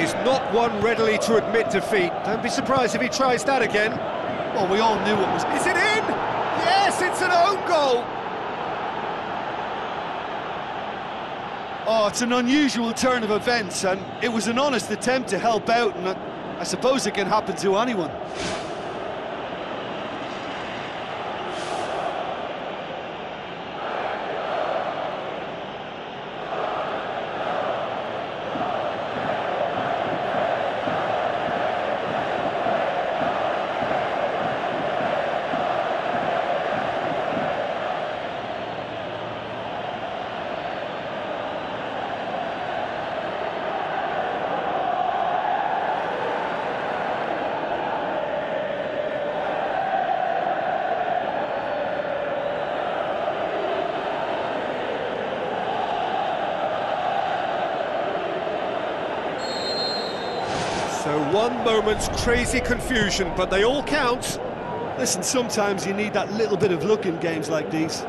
is not one readily to admit defeat. Don't be surprised if he tries that again. Well, we all knew it was... Is it in? Yes, it's an own goal! Oh, it's an unusual turn of events, and it was an honest attempt to help out, and I, I suppose it can happen to anyone. So one moment's crazy confusion, but they all count. Listen, sometimes you need that little bit of luck in games like these.